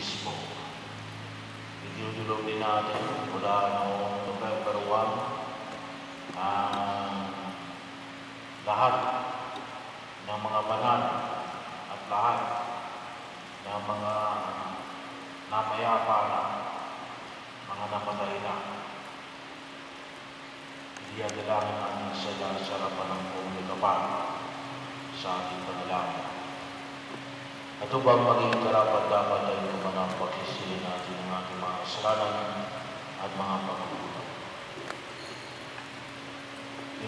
Obispo. Idudulog din natin mula noong November 1 ang lahat ng mga banal at lahat ng mga namayapa na mga napatay na. Iyadalangin namin sila sa harapan ng buong kapal sa ating panalangin. At upang maging karapat dapat ay kumanang pagkisili natin ng ating mga kasalanan at mga pagkukulang.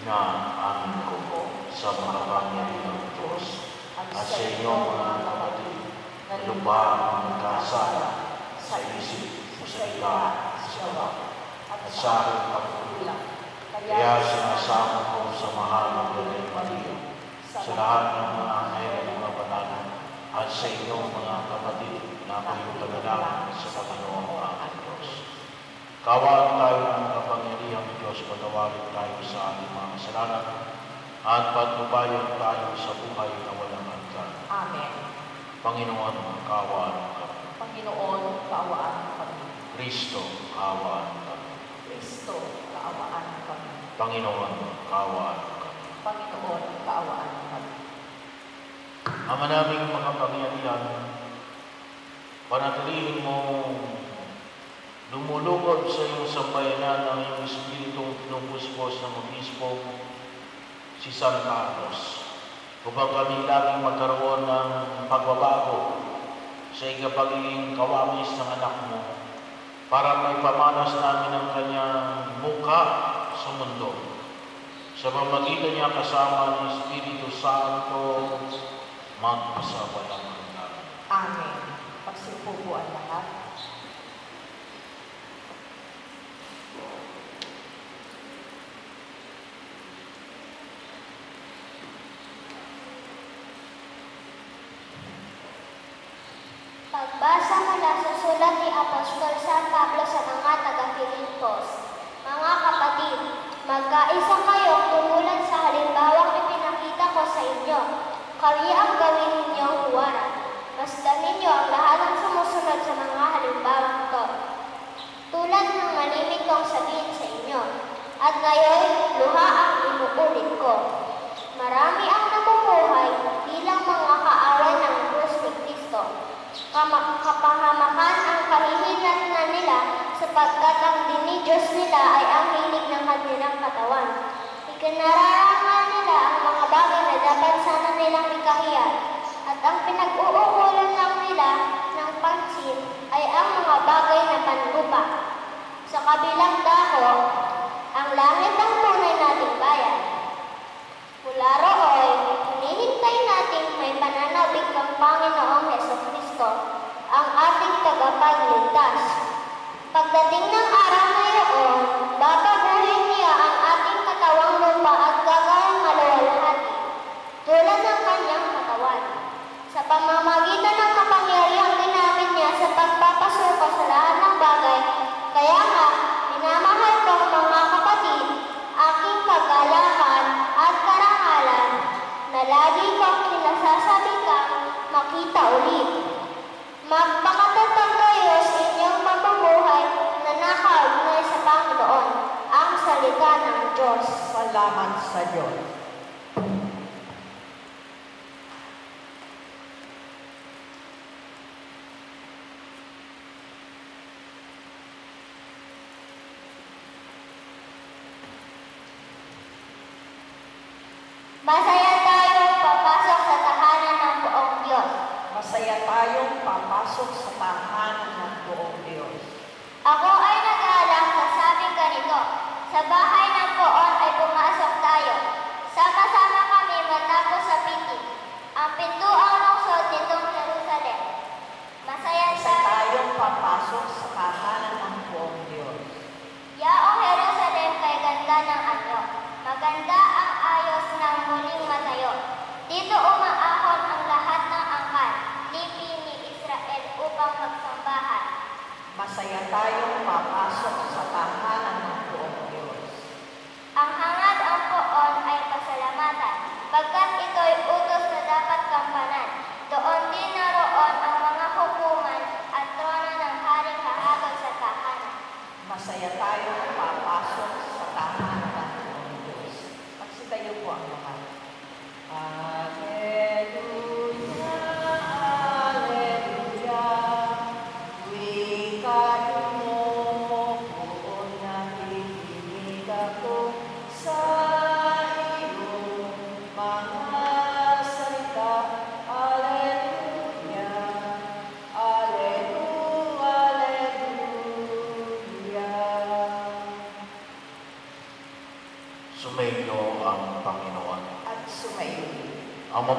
Inaamin ko po sa mga pangyayari ng Diyos at sa inyong mga kapatid na lubha ang nagkasala sa isip o salita sa gawa at sa aking pagkukulang. Kaya sinasama ko sa mahal ng Birhen Maria sa lahat ng mga anghel at sa inyong mga kapatid na ako'y tagalangin sa Panginoon aking Diyos. Kawan tayo ng kapangyarihang Diyos, patawarin tayo sa ating mga kasalanan at patnubayan tayo sa buhay na walang hanggan. Amen. Panginoon, kawan kami. Panginoon, kaawaan kami. Kristo, kawan kami. Kristo, kaawaan kami. Panginoon, kawan kami. Panginoon, kaawaan kami. Ama naming mga pangyarihan, panatilihin mo lumulugod sa iyong sambayanan ng iyong Espiritong pinupuspos ng Obispo, si San Carlos, upang kami laging magkaroon ng pagbabago sa ikapagiging kawamis ng anak mo para may pamanas namin ang kanyang mukha sa mundo. Sa pamagitan niya kasama ng Espiritu Santo, magpasawalang hanggan. Amen. Pagsipupo ang lahat. Pagbasa mula sa sulat ni Apostol San Pablo sa mga taga-Filipos. Mga kapatid, magkaisa kayo tumulan sa halimbawang ipinakita ko sa inyo. Kami ang gawin ninyong huwaran. Masdan ninyo ang lahat ng sumusunod sa mga halimbawang ito. Tulad ng malimit kong sabihin sa inyo. At ngayon, luha ang inuulit ko. Marami ang namumuhay bilang mga kaaway ng krus ni Kristo. Kapahamakan ang kahihinat na nila sapagkat ang dinidiyos nila ay ang hilig ng kanilang katawan. Mga bagay na dapat sana nilang ikahiyan at ang pinag-uukulan lang nila ng pansin ay ang mga bagay na panlupa. Sa kabilang dako, ang langit ang tunay nating bayan. Mula roon, hinihintay natin may pananabik ng Panginoong Heso Kristo, ang ating tagapagligtas. Pagdating ng araw na iyon, babaguhin niya ang ating katawang lupa tulad ng kanyang katawan. Sa pamamagitan ng kapangyarihang ginamit niya sa pagpapasuko sa lahat ng bagay, kaya nga, minamahal ko mga kapatid, aking kagalakan at karangalan, na lagi kang kinasasabi kang makita ulit. Magpakatatag kayo sa inyong pamumuhay na nakaugnay sa Panginoon, ang salita ng Diyos. Salamat sa Diyos. Masaya tayong papasok sa tahanan ng buong Diyos. Masaya tayong papasok sa tahanan ng buong Diyos. Ako ay nag-aalang sa sabing ganito, sa bahay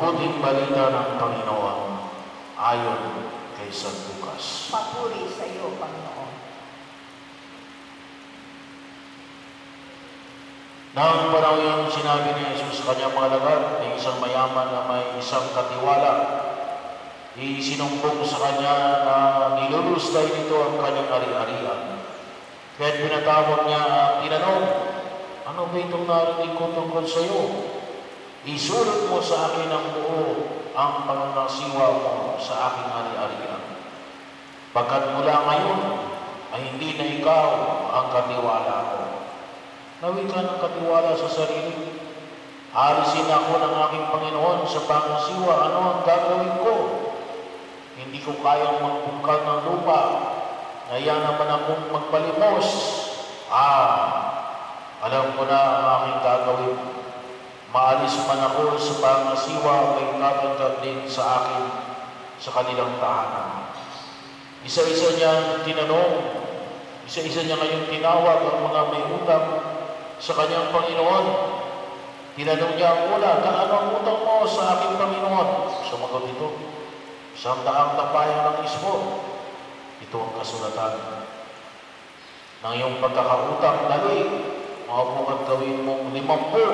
mabuting balita ng Panginoon ayon kay San Lucas. Papuri sa iyo, Panginoon. Nang panahon yun, sinabi ni Jesus sa kanyang mga lagat, may isang mayaman na may isang katiwala. Isinumbong sa kanya na nilulustay nito ang kanyang ari-arian. Kaya pinatawag niya at tinanong, ano ba itong narinig ko tungkol sa iyo? Isulot mo sa akin ang buo ang pangangasiwa mo sa aking ari-arian. Pagkat mula ngayon ay hindi na ikaw ang katiwala ko. Nawi ka ng katiwala sa sarili. Alisin ako ng aking Panginoon sa pangasiwa. Ano ang gagawin ko? Hindi ko kayang magbungkal ng lupa. Naya naman akong magpalimos. Ah, alam ko na ang aking gagawin. Maalis man ako sa pangasiwa, may katanggap din sa akin sa kanilang tahanan. Isa-isa niya tinanong, isa-isa niya ngayon tinawag ang mga may utang sa kanyang Panginoon. Tinanong niya ang una, gaano ang utang mo sa aking Panginoon? Sumagot ito, isang daang tapayan ng ismo. Ito ang kasulatan ng iyong pagkakautang dali. Maupo at gawin mong limampu.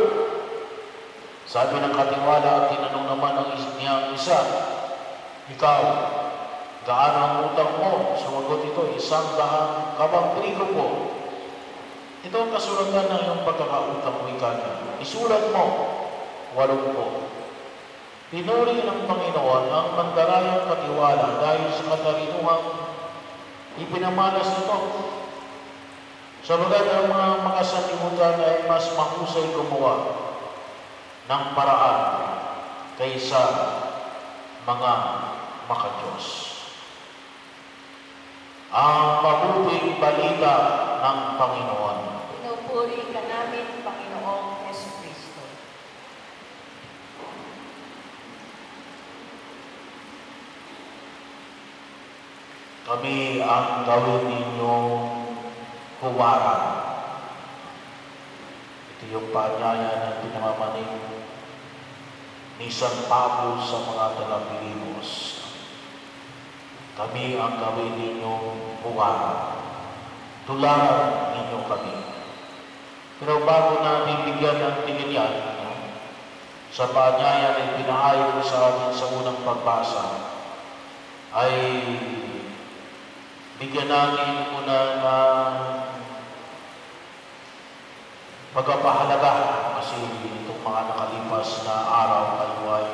Sabi ng katiwala at tinanong naman ang is niya ang isa, Ikaw, gaano ang utang mo? Sumagot ito, isang dahang kabang trigo po. Ito ang kasulatan ng iyong pagkakautang mo ikanya. Isulat mo, walong po. Pinuri ng Panginoon ang mandarayang katiwala dahil sa katalinuhang ipinamalas nito. Sabagat ang mga makasalimutan ay mas mahusay gumawa ng paraan kaysa mga makadiyos. Ang mabuting balita ng Panginoon. Pinupuri ka namin, Panginoong Yesu Kristo. Kami ang gawin ninyong huwaran. Ito yung panyaya na pinamamaning ni San Pablo sa mga taga-Pilipos. Kami ang gawin ninyong huwaran. Tularan ninyo kami. Pero bago natin bigyan ng tingin yan, sa panyaya na pinahayag sa atin sa unang pagbasa, ay bigyan natin muna ng pagpapahalaga kasi itong mga nakalipas na araw kayo ay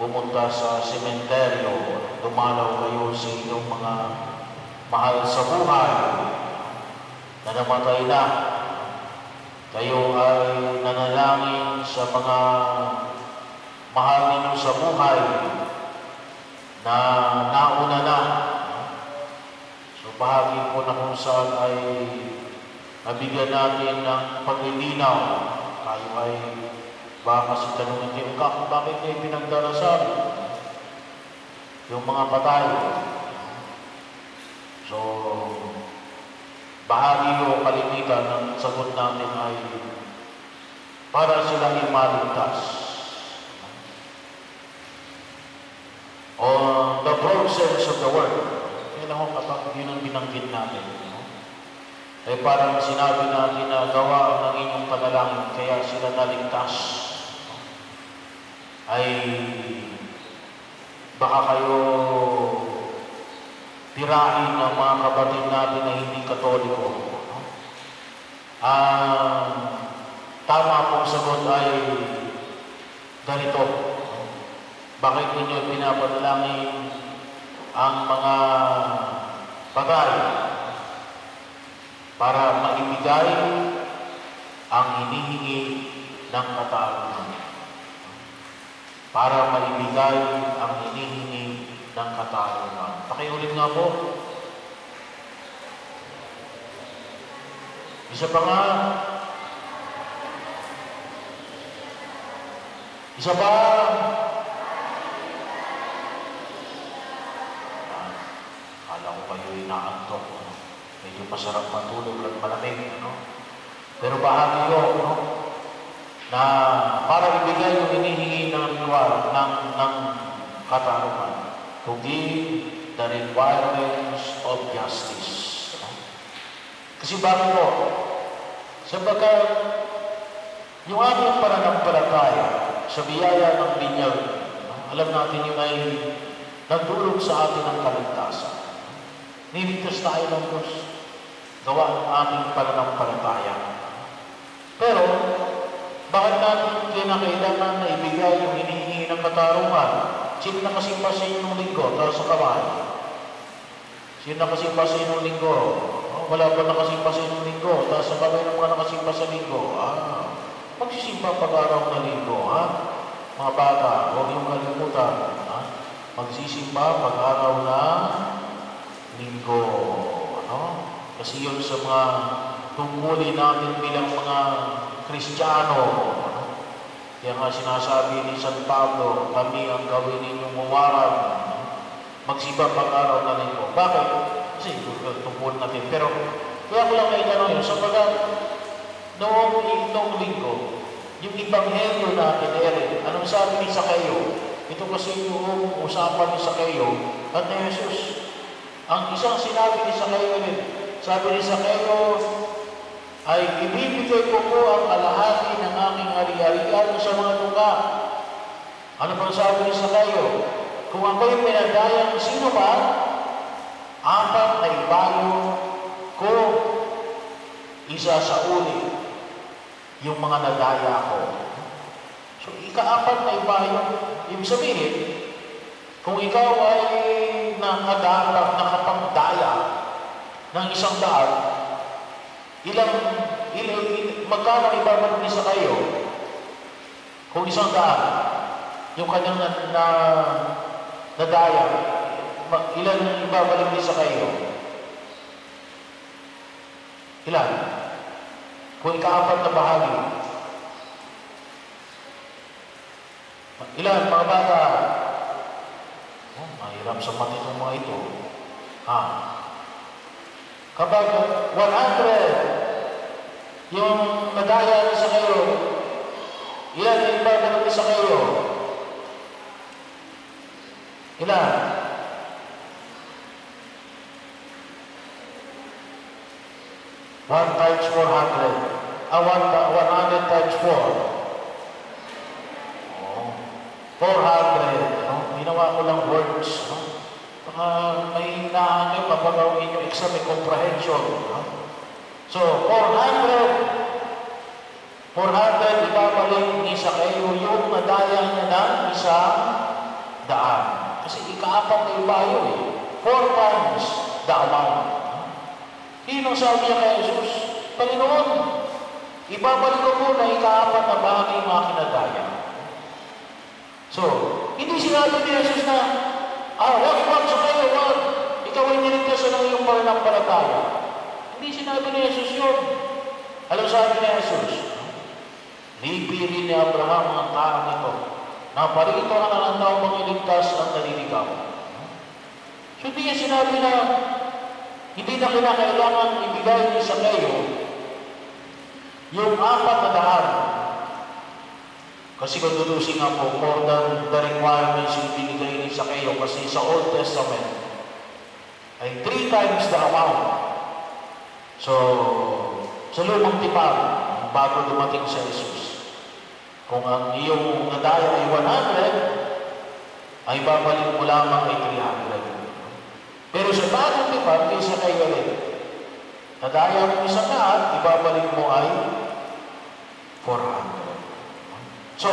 pumunta sa sementeryo, dumalaw kayo sa inyong mga mahal sa buhay na namatay na. Kayo ay nanalangin sa mga mahal ninyo sa buhay na nauna na. So bahagi po na kung saan ay nabigyan natin ng paglilinaw. Tayo ay baka si tanongin kayo, "Kak, bakit kayo pinagdarasal? Yung mga patay. So, bahagi o kalimitan ng sagot natin ay para silang imaligtas. On the broad of the word, kailan ko kapag yun ang binanggit natin? Ay parang sinabi na gawa ng inyong panalangin, kaya sila naligtas. Ay baka kayo tirahin ng mga kapatid natin na hindi katoliko. No? Ang tama pong sagot ay ganito. Bakit ninyo pinapanalangin ang mga bagay para maibigay ang hinihingi ng katarungan? Para maibigay ang hinihingi ng katarungan. Pakiulit nga po. Isa pa nga. Isa pa. Ah, Kala ko kayo inaantok. Ano? Medyo masarap matulog at malamig. Ano? Pero bahagi yun. No? na para ibigay yung hinihingi ng reward ng, ng katarungan to give the requirements of justice. Kasi bakit po? Sabagat yung ating pananampalataya sa biyaya ng binyag, no? alam natin yun ay nagdulog sa atin ng kaligtasan. Niligtas tayo ng Diyos. Gawa ng ating pananampalataya. Pero, bakit natin kinakailangan na ibigay yung hinihingi ng katarungan? Sino nakasimba sa inyong linggo? Tara sa kamay. Sino nakasimba sa inyong linggo? Oh, wala ba nakasimba sa inyong linggo? Taas sa kamay ng mga nakasimba sa linggo. Ah, magsisimba pag-araw na linggo, ha? Mga bata, huwag yung kalimutan. Ha? Magsisimba pag-araw na linggo. Ano? Kasi yun sa mga tungkulin natin bilang mga Kristiyano. Ano? Kaya nga sinasabi ni San Pablo, kami ang gawin ninyong muwarag. Ano? Magsimba pag-araw na linggo. Bakit? Kasi tungkol natin. Pero kaya ko lang may tanong yun. Sapagat noong itong linggo, yung ibanghelyo natin, Eric, anong sabi ni Sakeo? Ito kasi yung usapan ni Sakeo at ni Jesus. Ang isang sinabi ni Sakeo rin, sabi ni Sakeo, ay ibibigay ko po ang kalahati ng aking ari-arian sa mga lupa. Ano pang sabi ni Sakeo? Kung ako'y pinadayang sino pa, apat na ibayo ko isa sa uli yung mga nadaya ko. So, ikaapat na ibayo, ibig sabihin, kung ikaw ay nakadara, nakapagdaya ng isang daan, ilang, ilang, ilang magkano ibabalik sa kayo? Kung isang daan, yung kanyang na, na, nadaya, ilan ibabalik ni sa kayo? Ilan? Kung ikaapat na bahagi. Ilan, mga bata? Oh, mahirap sa mati itong mga ito. Ha? Kapag 100 yung medalya sa kayo, ilan yung ibabalik sa kayo? Ilan? One times 400. Ah, one, 100 times 4. Kapag ang inyong exam may comprehension. No? So, 400. 400, ibabalik ni sa kayo yung nadaya niya ng isang daan. Kasi ikaapat na ibayo eh. Four times the amount. Sino sabi niya kay Jesus? Panginoon, ibabalik ko muna ikaapat na bahagi mga kinadaya. So, hindi sinabi ni Jesus na, ah, wag, wag sa kayo. Ikaw ay niligtas ng iyong pananampalataya. Hindi sinabi ni Jesus yun. Alam sabi ni Jesus, lipirin ni Abraham ang taong ito, na parito ka na ng taong mangiligtas ang naliligaw. So, hindi niya sinabi na, hindi na kinakailangan ibigay ni sa kayo yung apat na daan. Kasi kung dudusin nga po, more than the requirements yung binigay ni sa kayo kasi sa Old Testament ay three times the amount. So, sa lumang tipag, bago dumating sa Jesus, kung ang iyong nadaya ay 100, ay babalik mo lamang ay 300. Pero sa bagong tipag, isa kayo ulit. Nadaya mo isang daan, ibabalik mo ay 400. So,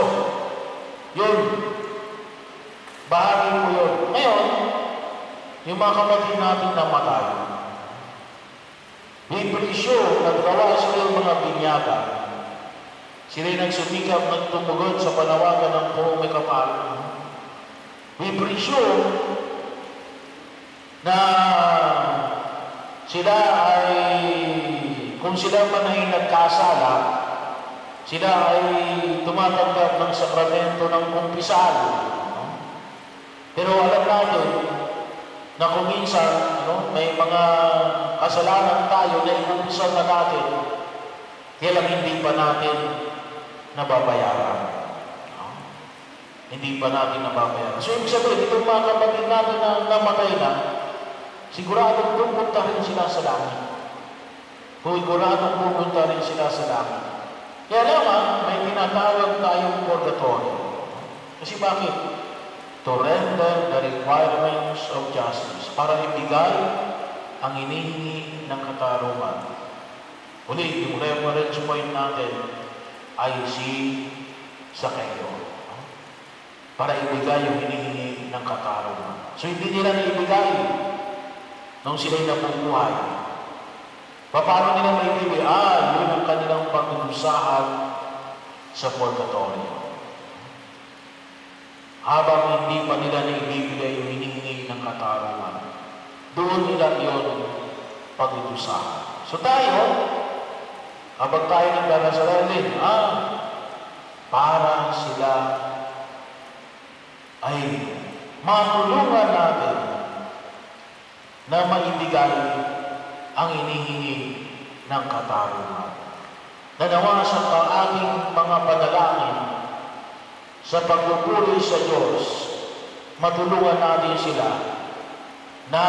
yun. Bahagi mo yun. Ngayon, yung mga kapatid natin na matay, Biblisyo, naggawa sila ng mga binyaga. Sila'y nagsumikap ng tumugon sa panawagan ng buong may kapal. Biblisyo, na sila ay, kung sila man ay nagkasala, sila ay tumatanggap ng sakramento ng kumpisal. Pero alam natin na kung minsan no, may mga kasalanan tayo na ikumpisal na natin, kaya lang hindi pa natin nababayaran. No? Hindi pa natin nababayaran. So, ibig sabihin, itong mga kapatid natin na namatay na, siguradong pupunta rin sila sa langit. Siguradong pupunta rin sila sa langit. Kaya lamang, may tinatawag tayong purgatory. Kasi bakit? To render the requirements of justice. Para ibigay ang inihingi ng katarungan. Uli, yung reference point natin ay si Sakeo. Para ibigay yung hinihingi ng katarungan. So hindi nila naibigay nung sila'y nabubuhay. Paano nila maibigay? Ah, yun ang kanilang pagdudusahan sa purgatorio. Habang hindi pa nila naibibigay yung hinihingi ng katarungan. Doon nila yun pagdudusahan. So tayo, habang tayo nagdarasaralin, ah, para sila ay matulungan natin na maibigay ang inihingi ng katarungan. Nanawa sa ating mga panalangin sa pagpupuri sa Diyos, matulungan natin sila na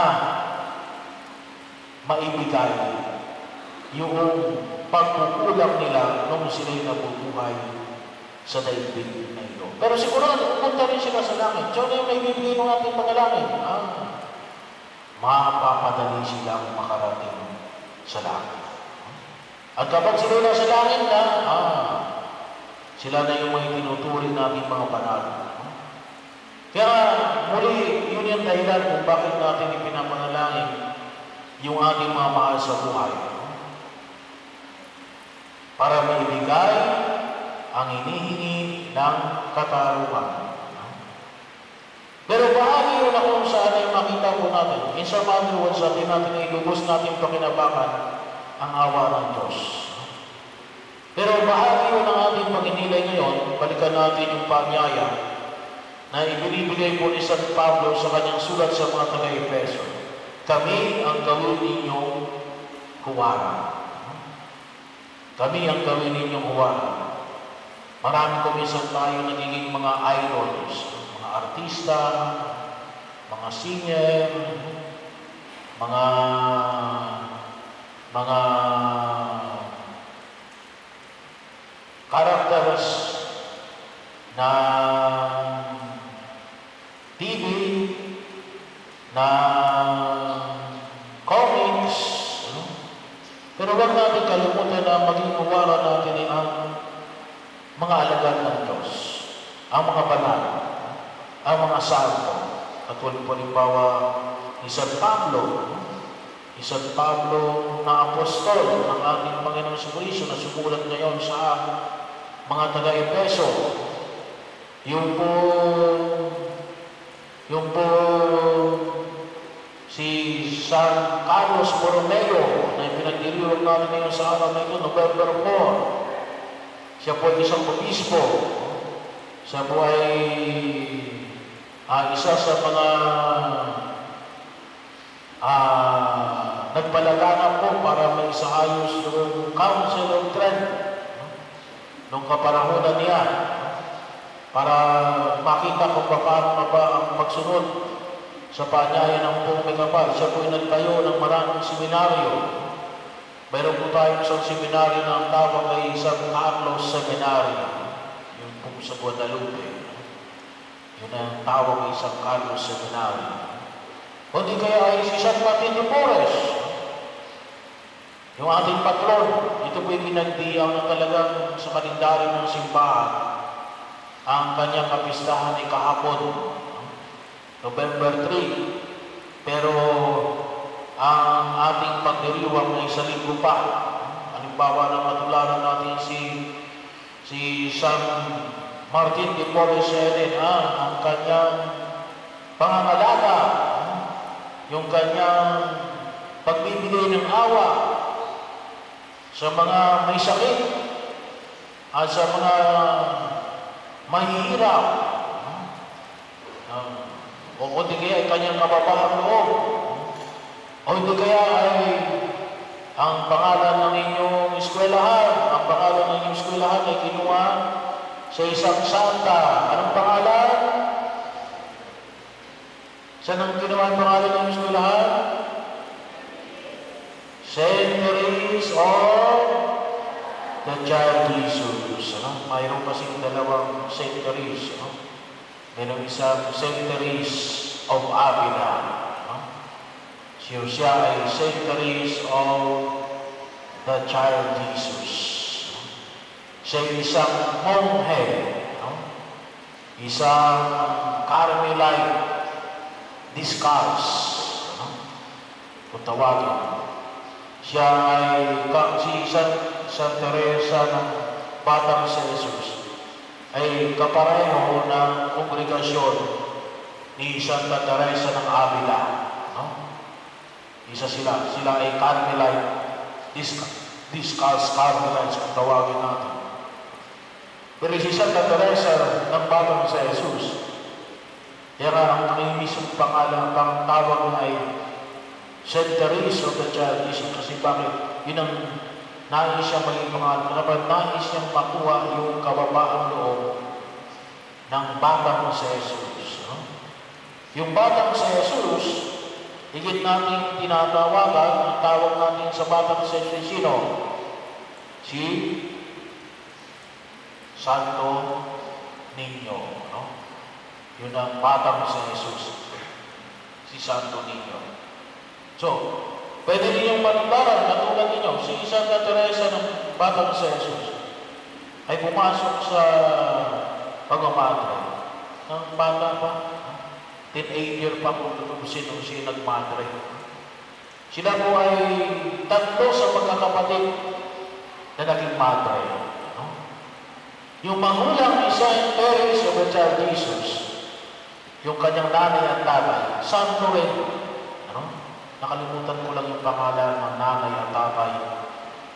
maibigay yung pagkukulang nila nung sila'y nabubuhay sa daigdig na ito. Pero sigurado, pupunta rin sila sa langit. So, ano yung may bibigay ng ating panalangin? Ah, mapapadali silang makarating sa langit. At kapag sila nasa langit na, ah, sila na yung may tinuturing natin mga banal. Kaya muli, yun yung dahilan kung bakit natin ipinapanalangin yung ating mga mahal sa buhay. Para maibigay ang inihingi ng katarungan. Pero bahagi yun na kung saan ay makita po natin. In other words, sabi natin na ilubos natin pakinabangan ang awa ng Diyos. Pero bahagi yun ng ating pag-inilay ngayon, balikan natin yung panyaya na ibinibigay po ni San Pablo sa kanyang sulat sa mga taga-Efeso. Kami ang gawin ninyong huwara. Kami ang gawin ninyong huwara. Marami kumisan tayo nagiging mga idols, mga artista, mga singer, mga mga characters na TV, na comics, ano? pero huwag natin kalimutan na maging uwara natin ang mga alagad ng Diyos, ang mga banal, ang mga santo. At po halimbawa ni San Pablo, ni San Pablo na apostol ng ating Panginoon sa Kristo na sumulat ngayon sa mga taga-Epeso. Yung po, yung po si San Carlos Borromeo na pinagdiriwag natin ngayon sa araw na ito, November 4. Siya po ay isang obispo. Siya po ay ah, isa sa mga ah, nagpalaganap po para may isaayos yung Council of Trent nung kaparahonan niya para makita kung paano ba ang pagsunod sa panyaya ng buong Megapal. Siya po ay nagtayo ng maraming seminaryo. Mayroon po tayong isang seminaryo na ang tawag ay San Carlos Seminary. Yung po sa Guadalupe. Yun ang tawag ay San Carlos Seminary. O di kaya ay si San Martin de Porres. Yung ating patron, ito po yung ginagdiyaw na talagang sa kalendaryo ng simbahan. Ang kanyang kapistahan ay kahapon, November 3. Pero ang ating pagdiriwang ay sa linggo pa. Halimbawa na matularan natin si si San Martin de Porres ah, ang kanyang pangangalaga, yung kanyang pagbibigay ng awa sa mga may sakit at sa mga mahihirap. Uh, o di kaya ay kanyang kababahang loob. O di kaya ay ang pangalan ng inyong eskwelahan, ang pangalan ng inyong eskwelahan ay kinuha sa isang santa. Anong pangalan? Saan ang kinuha ang pangalan ng eskwelahan? Therese of the Child Jesus. Ano? Mayroon kasing dalawang Therese. Ano? Mayroong isang Therese of Avila. Ano? Siya, siya ay Therese of the Child Jesus. Siya ay isang monghe. No? Isang Carmelite discalce. No? Kung tawagin. Siya ay si San, San Teresa ng Batang si Jesus ay kapareho ng kongregasyon ni Santa Teresa ng Avila. No? Isa sila. Sila ay Carmelite Disc Discalce Carmelites kung tawagin natin. Pero si Santa Teresa ng Batang si Jesus, nga ang kanyang mismong pangalan, ang tawag niya ay Teresa of the Jesus kasi bakit? Yun ang nais siya maging pangalan. Kapag nais niyang makuha yung kababaang loob ng batang si Jesus. No? Yung batang si Jesus, higit natin tinatawagan, ang tawag natin sa batang si Jesus, sino? Si Santo Niño. No? Yun ang batang si Jesus. Si Santo Niño. So, pwede ninyong manumbaran, katulad ninyo, si Santa Teresa ng Batang si Jesus ay pumasok sa pagmamadre. Ng bata pa, teenager pa kung nung siya nagmadre. Sila po ay tatlo sa magkakapatid na naging madre. No? Yung magulang ni Saint Teresa of the Child Jesus, yung kanyang nanay at tatay, santo rin. Nakalimutan ko lang yung pangalan ng nanay at tatay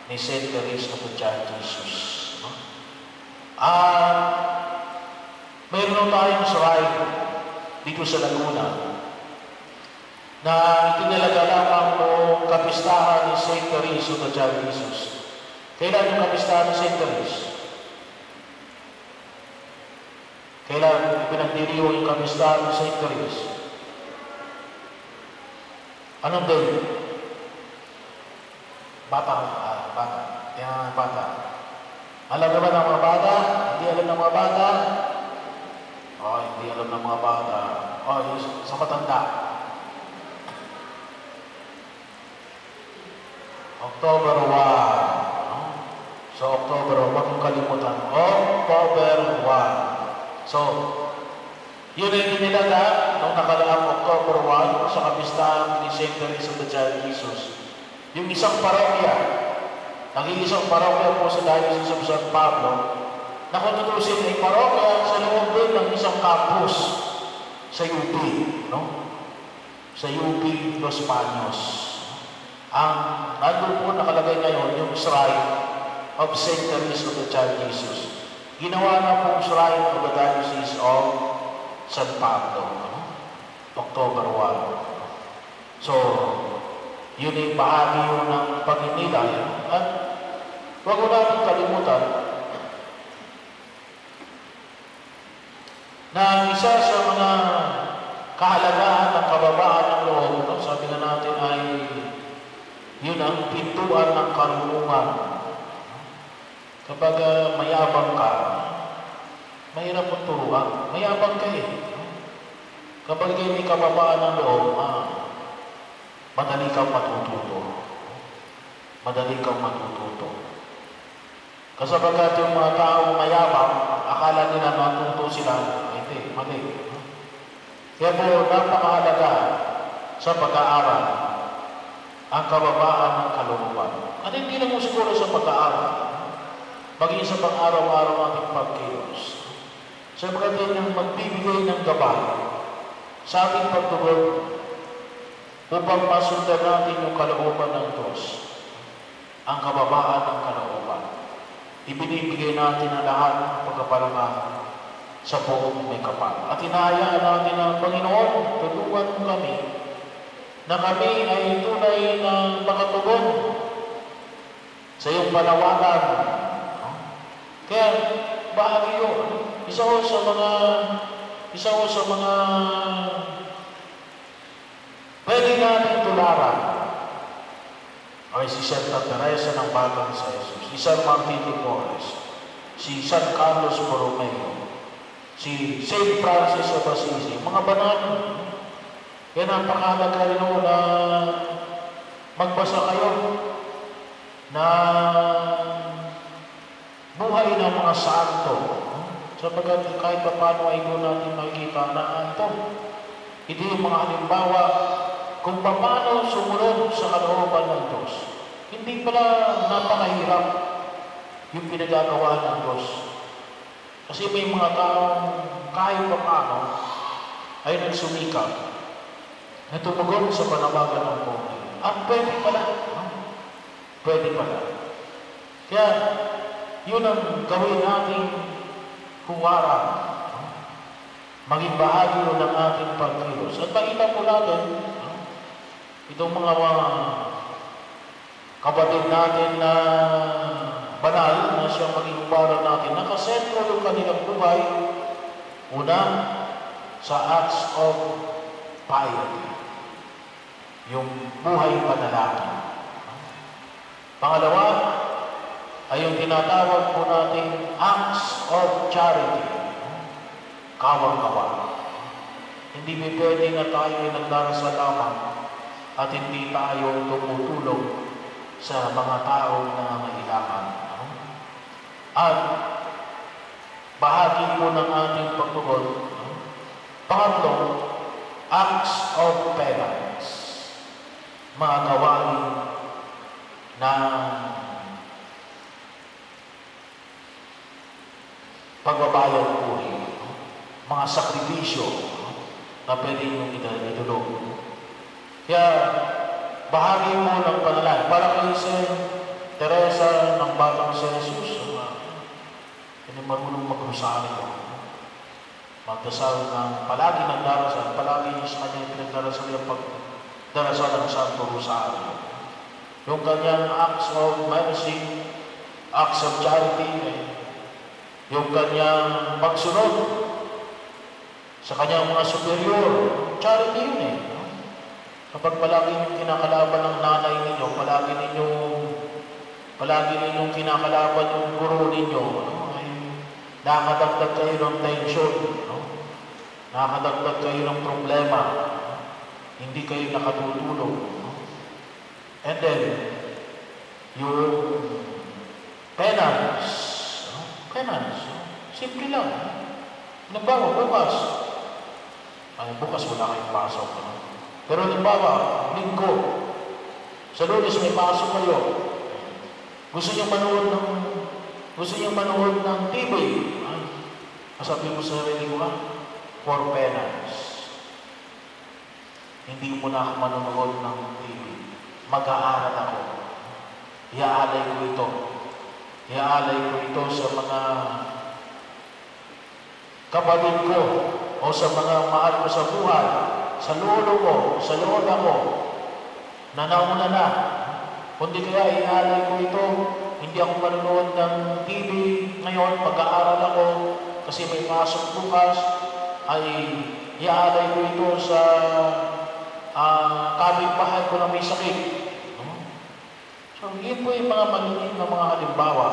ni Saint Teresa of Child Jesus. No? At mayroon tayong shrine dito sa Laguna na itinalaga lamang noong kapistahan ni Saint Teresa of Child Jesus. Kailan yung kapistahan ni Saint Teresa? Kailan pinagdiriwang yung kapistahan ni Saint Teresa? Anong day? Bata. Ah, bata. Yan, bata. Alam naman ng mga bata? Hindi alam ng mga bata? Oh, hindi alam ng mga bata. Oh, yung sa matanda. October 1. No? So, October 1. Huwag kalimutan. October 1. So, yun ay dinilaga noong nakalaang October 1 sa kapistahan ni St. Teresa of the Child Jesus. Yung isang parokya, naging isang parokya po sa Diocese of San Pablo, na kung tutusin ay parokya sa loob din ng isang campus sa UP, no? Sa UP Los Baños. Ang nandun po nakalagay ngayon yung shrine of St. Teresa of the Child Jesus. Ginawa na pong shrine of the Diocese of San Pablo. October 1. So, yun ay bahagi yun ng pagninilay. At huwag mo natin kalimutan na isa sa mga kahalagahan ng kababaan ng loob, no? sabi nga natin ay yun ang pintuan ng karunungan. Kapag uh, mayabang ka, mahirap mong turuan. Mayabang ka eh. Kapag kayo may kababaan ng loob, ah, madali kang matututo. Madali kang matututo. Kasabagkat yung mga taong mayabang, akala nila matuto sila, hindi, mali. Kaya po, napakahalaga sa pag-aaral ang kababaan ng kalooban. At hindi lang siguro sa pag-aaral, maging sa pang-araw-araw ating pagkilos. Sapagkat din ang magbibigay ng gabay sa ating pagtulog upang masundan natin yung kalooban ng Diyos, ang kababaan ng kalooban. Ibinibigay natin ang lahat ng pagkapalangan sa buong may kapal. At hinahayaan natin ang Panginoon, tulungan kami na kami ay tunay na makatugon sa iyong panawagan? Kaya, bahagi yun. Isa ko sa mga, isa ko sa mga, pwede natin tularan. Ay si Santa Teresa ng Batang sa Jesus, si San Martin de Porres, si San Carlos Borromeo, si St. Francis of Assisi, mga banal. Kaya napakahalaga rin na magbasa kayo na buhay ng mga santo. Sapagkat kahit pa paano ay doon natin makikita na ito. Ito yung mga halimbawa kung paano sumunod sa kalooban ng Diyos. Hindi pala napakahirap yung pinagagawa ng Diyos. Kasi may mga taong kahit pa paano ay nagsumikap na tumugon sa panawagan ng buhay. At pwede pala. no? Pwede pala. Kaya, yun ang gawin nating huwaran. Maging bahagi yun ng ating pagkilos. At makita po natin, itong mga mga kapatid natin na banal na siyang maging huwaran natin, nakasentro yung kanilang buhay, una, sa acts of piety. Yung buhay panalangin. Pangalawa, ay yung tinatawag po nating acts of charity. Kawang-kawa. Hindi may pwede na tayo ay lamang at hindi tayo tumutulong sa mga taong nangangailangan. At bahagi po ng ating pagtugon, pangatlo, acts of penance. Mga gawain na pagbabayad buhay, mga sakripisyo na pwede nyo itulog. Kaya, bahagi mo ng panalangin. Para kay Saint Teresa ng Batang si Jesus, hindi marunong mag-rosaryo. Magdasal ng palagi ng darasal, palagi sa kanya pinagdarasal yung pagdarasal ng Santo Rosario. Yung kanyang acts of mercy, acts of charity, eh, yung kanyang pagsunod sa kanyang mga superior, charity yun eh. Kapag palagi yung kinakalaban ng nanay ninyo, palagi ninyong palagi ninyong kinakalaban yung guro ninyo, no? ay nakadagdag kayo ng tension, no? nakadagdag kayo ng problema, hindi kayo nakatutulog. No? And then, yung penance, no? simple lang. Halimbawa, bukas, ay bukas wala kayong pasok. No? Pero halimbawa, linggo, sa lunes may pasok kayo. Gusto niyo manood ng gusto niyo manood ng TV. Ay, masabi mo sa sarili ko, for penance. Hindi mo na ako manonood ng TV. Mag-aaral ako. Iaalay ko ito. Iaalay ko ito sa mga kapatid ko o sa mga mahal ko sa buhay, sa lolo ko, sa lola ko, na nauna na. Kundi kaya ialay ko ito, hindi ako manunood ng TV ngayon, pag-aaral ako, kasi may pasok bukas, ay iaalay ko ito sa uh, kapitbahay ko na may sakit. So, yun po yung mga maliliit na mga halimbawa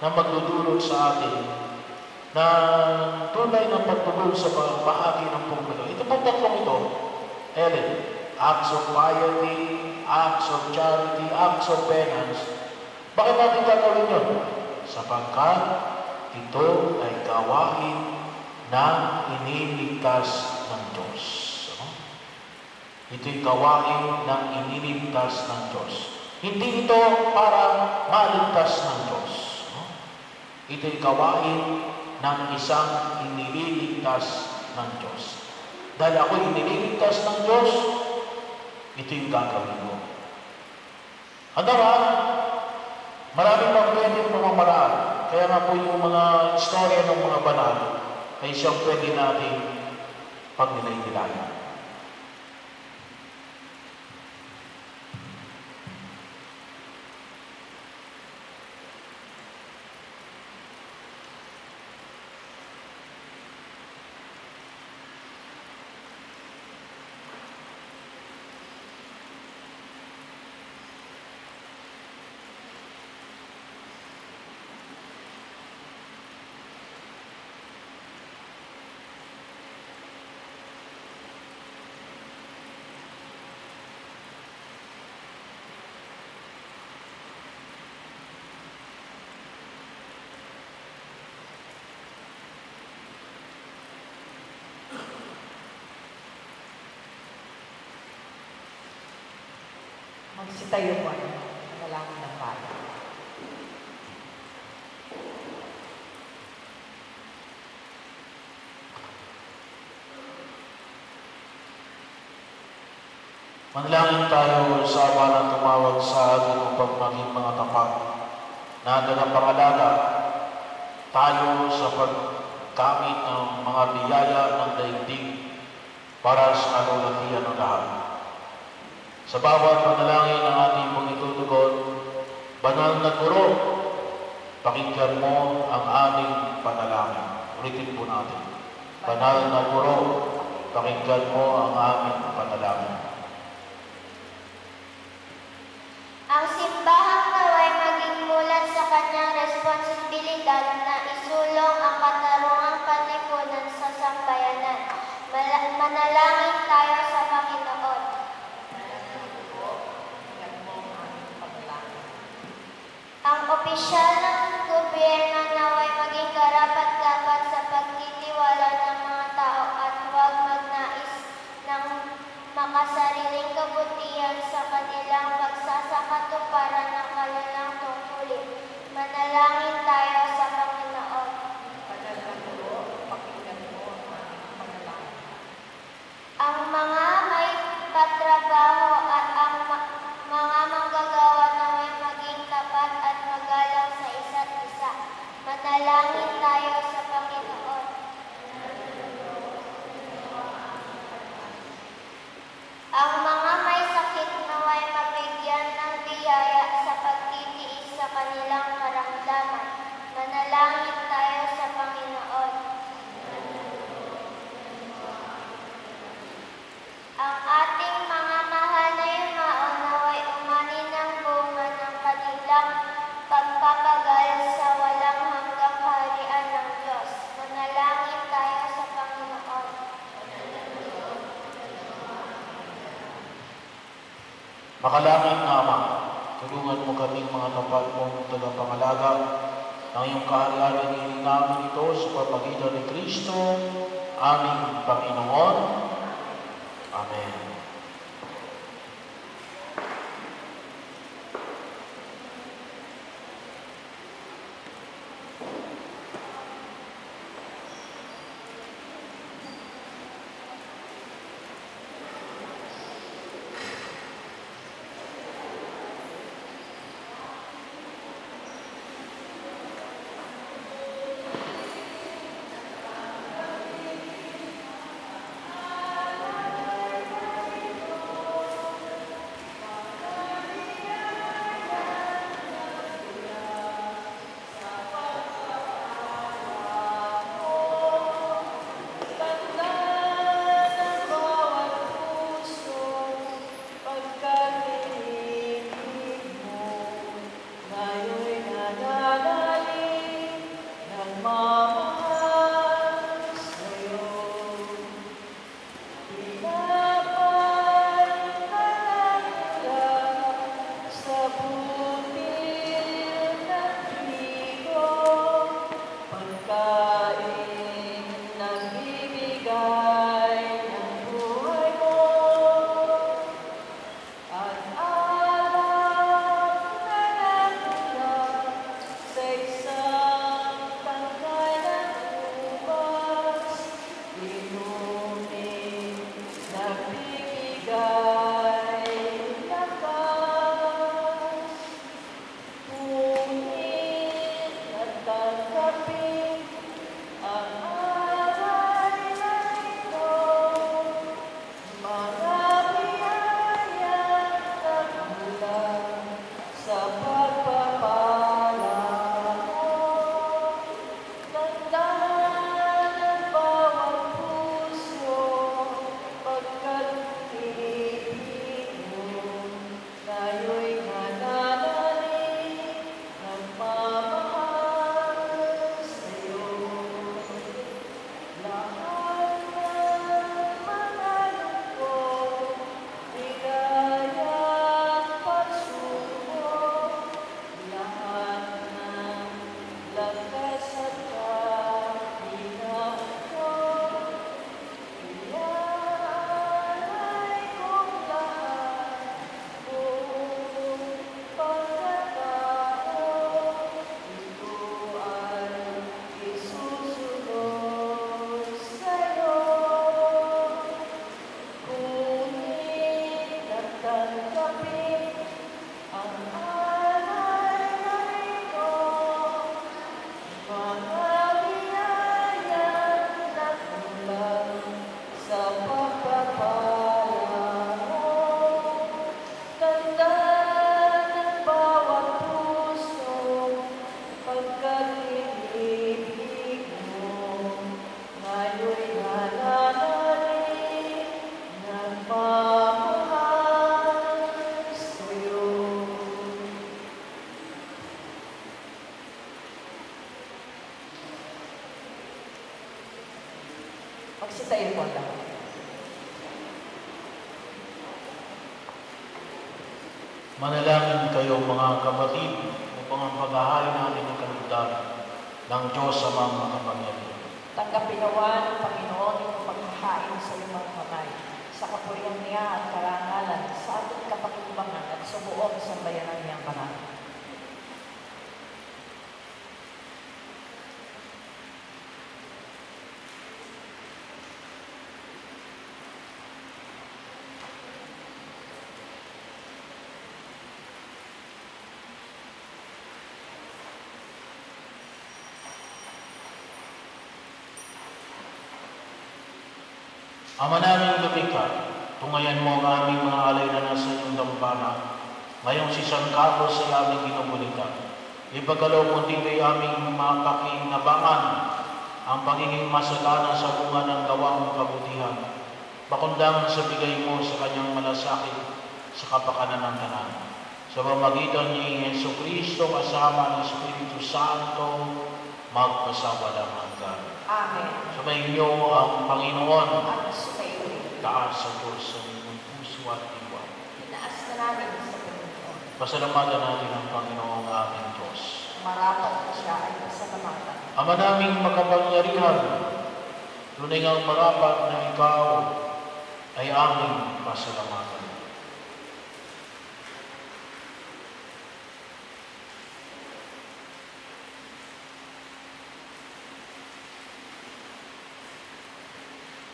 na magdudulot sa atin na tunay na pagtugon sa bahagi ng pumalo. Ito pong tatlong ito, Ellen, acts of piety, acts of charity, acts of penance. Bakit natin gagawin yun? Sapagkat ito ay gawain na iniligtas ng Diyos. Ano? Ito'y gawain ng iniligtas ng Diyos. Hindi ito para maligtas ng Diyos. Ito'y gawain ng isang iniligtas ng Diyos. Dahil ako iniligtas ng Diyos, ito yung gagawin mo. Naman, marami pang pwedeng pamamaraan. Kaya nga po yung mga istorya ng mga banal ay siyang pwede natin pagnilaynilayan. Magsitayo po. Manalangin ng bayan. Manalangin tayo sa Ama na tumawag sa atin upang maging mga tapat na tagapangalaga tayo sa paggamit ng mga biyaya ng daigdig para sa kalulatian ng lahat. Sa bawat panalangin ng ating pong itutugon, Banal na Guro, pakinggan mo ang aming panalangin. Ulitin po natin. Banal na Guro, pakinggan mo ang aming panalangin. Ang simbahang naway maging mulat sa kanyang responsibilidad na isulong ang katarungang katipunan sa sambayanan. Mala- manalangin tayo sa Panginoon. Yan mo ang aming panalangin. Ang opisyal ng gobyerno maging karapat-dapat sa pagtitiwala ng tao at magnais ng makasariling kabutihan sa kanilang pagsasakatuparan ng kanilang tungkulin. Manalangin tayo sa Panginoon. Ang mga may patrabaho at ang ma- mga manggagawa na may maging tapat at magalang sa isa't isa. Manalangin tayo sa Panginoon. Ang mga may sakit naway mabigyan ng biyaya sa pagtitiis sa kanilang karamdaman. Manalangin tayo sa Panginoon. Ang ating mga mahal na yumao naway umani ng bunga ng kanilang pagpapagal sa walang hanggang kaharian ng Diyos. Manalangin tayo sa Panginoon. Makalangit na Ama, tulungan mo kaming mga tapat mong tagapangalaga ng iyong kaharian hinihiling namin ito sa pamagitan ni Kristo, aming Panginoon. Amen. Ama namin lumikha, tungayan mo ang aming mga alay na nasa iyong dambana. Ngayong si San Carlos ay aming ginubulitan. Ipagalaw mo dito'y aming makakinabangan ang pagiging masagana sa bunga ng gawang kabutihan. Pakundangan sa bigay mo sa kanyang malasakit sa kapakanan ng tanan. Sa pamagitan ni Yeso Kristo kasama ng Espiritu Santo, magpasawalang hanggan. Amen. Niyo ang Panginoon At sumayo taas sa Diyos sa inyong puso at diwa. Tinaas na namin sa Panginoon. Pasalamatan natin ang Panginoong aming Diyos. Marapat na siya ay pasalamatan. Ama naming makapangyarihan, tunay ang marapat na ikaw ay aming pasalamatan.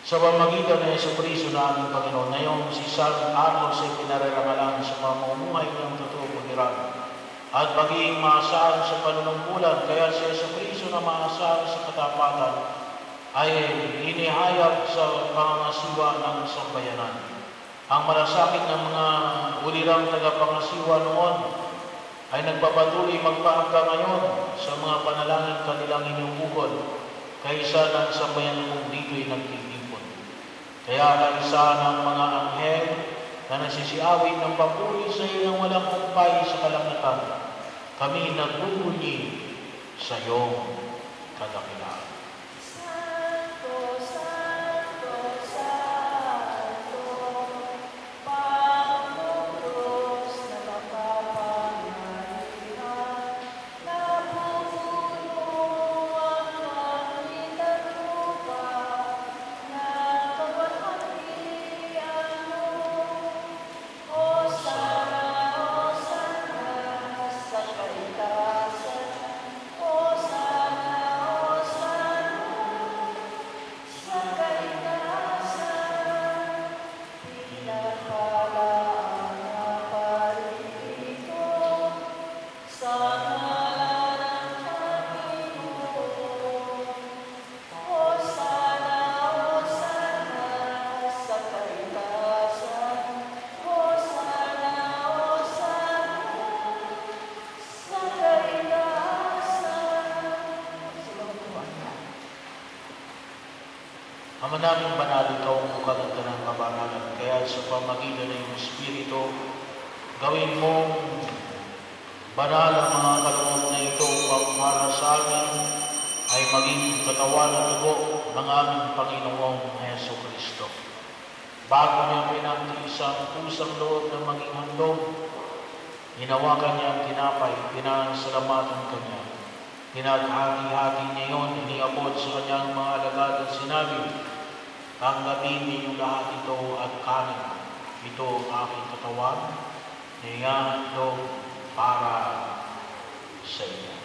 Sa pamagitan ng Yeso Cristo na aming Panginoon, ngayong si San Carlos ay pinararamalan sa pamumuhay ng totoo pagiran at magiging maasahan sa panunungkulan, kaya si Yeso Cristo na maasahan sa katapatan ay inihayag sa pangangasiwa ng sambayanan. Ang malasakit ng mga ulirang tagapangasiwa noon ay nagpapatuloy magpahanggang ngayon sa mga panalangin kanilang inuukol kaysa ng sambayan kung dito'y nagtitipon. Kaya kaisa ng mga anghel na nagsisiawit ng papuri sa iyo ng walang kumpay sa kalangitan, kami nagpupuli sa iyong kadakilaan. Ama namin banal, ang bukal ng tanang kabanalan, kaya sa pamagitan ng Espiritu, gawin mong banal ang mga kaloob na ito upang para sa amin ay maging katawan at dugo ng aming Panginoong Heso Kristo. Bago niya pinagtiis ang pusang loob na maging handog, hinawakan niya ang tinapay, pinasalamatan kanya. Pinaghati-hati niya yun, iniabot sa kanyang mga alagad at sinabi, Tanggapin ninyong lahat ito at kanin. Ito ang aking katawan, na ihahandog para sa inyo.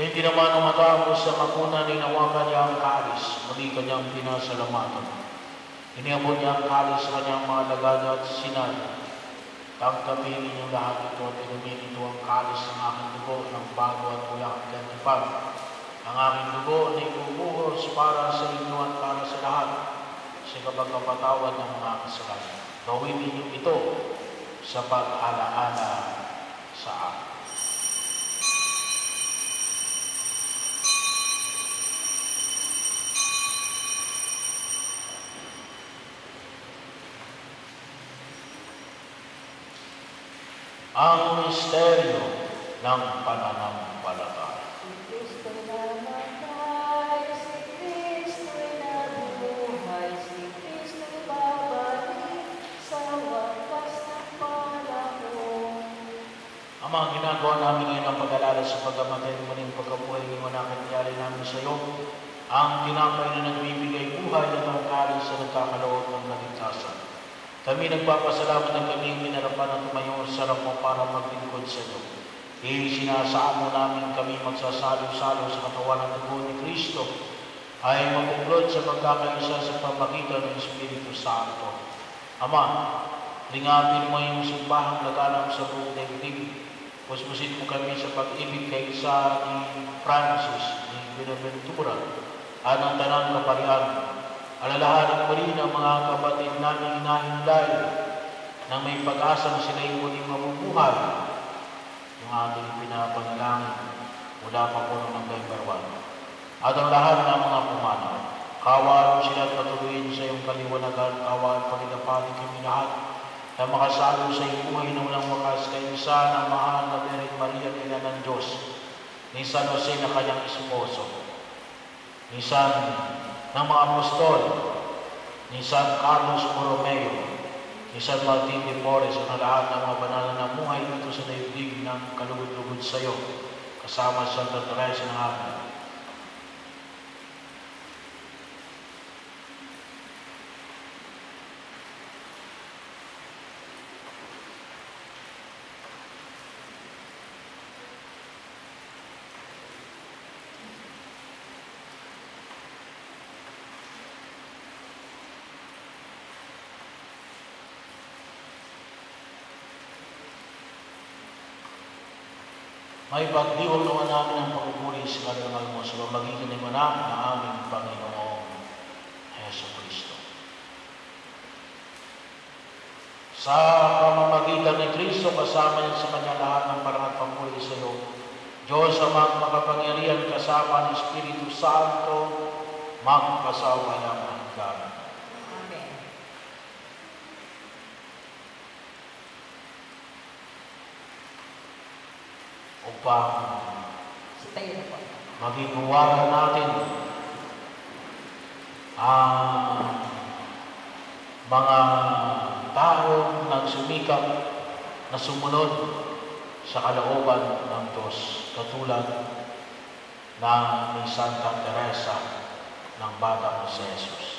Din naman ang matapos sa makuna ni nawakan niya ang kalis, muli kanyang pinasalamatan. Iniabot niya ang kalis sa kanyang mga lagada at sinabi, Tangkapin ninyong lahat ito at inumin ito ang kalis ng aking dugo ng bago at ulang gantipan. Ang aking dugo na ibubuhos para sa inyo at para sa lahat sa kapagkapatawad ng mga kasalanan. Gawin ninyo ito sa pag-alaala sa akin. Ang misteryo ng pananampalataya. Si Kristo na namatay, si Kristo'y nabuhay, si Kristo'y babalik sa wakas ng panahon. Ang mga ginagawa namin ngayon ang pag-alala sa pagkamatay ng muling pagkabuhay ng mga nangyari namin sa iyo, ang tinapay na nagbibigay buhay at ang kalis sa nagkakaloob ng kaligtasan. Kami nagpapasalamat ng kami minarapan at tumayo sa sarap mo para maglingkod sa iyo. Isinasaan mo namin kami magsasalo-salo sa katawan ng dugo ni Kristo ay mabuklod sa pagkakaisa sa pamagitan ng Espiritu Santo. Ama, lingapin mo yung simbahang laganap sa buong daigdig. Puspusin mo kami sa pag-ibig kay isa ni Francis, ni Benaventura, at ng tanang kaparian. Alalahanin mo rin ang mga kapatid namin inahinlay na may pag-asa na sila'y muling mabubuhay. Yung ating pinapanalangin mula pa po noong November 1. At ang lahat ng mga pumanaw, kawan sila at patuloyin sa iyong kaliwanagan, kawan pagkakapaling kami lahat na makasalo sa iyong buhay na walang wakas kay isa ng mahal na Birhen Maria nila ng Diyos, ni San Jose na kanyang esposo, ni San ng mga apostol, ni San Carlos Borromeo, ni San Martin de Porres, at lahat ng mga banal na namuhay dito sa daigdig ng kalugod-lugod sa iyo, kasama sa Santa Teresa ng Avila. May pagdiwag namin ang pagpupuri sa karangal mo sa pamagitan ng anak na aming Panginoong Heso Kristo. Sa pamamagitan ni Kristo, kasama niya sa kanya lahat ng parang at pagpuri sa iyo. Diyos amang makapangyarihan kasama ng Espiritu Santo, magpasawayang hanggan. Amen. Upang Sa maging huwaran natin ang mga taong nagsumikap na sumunod sa kalooban ng Diyos katulad ng ni Santa Teresa ng Batang si Jesus.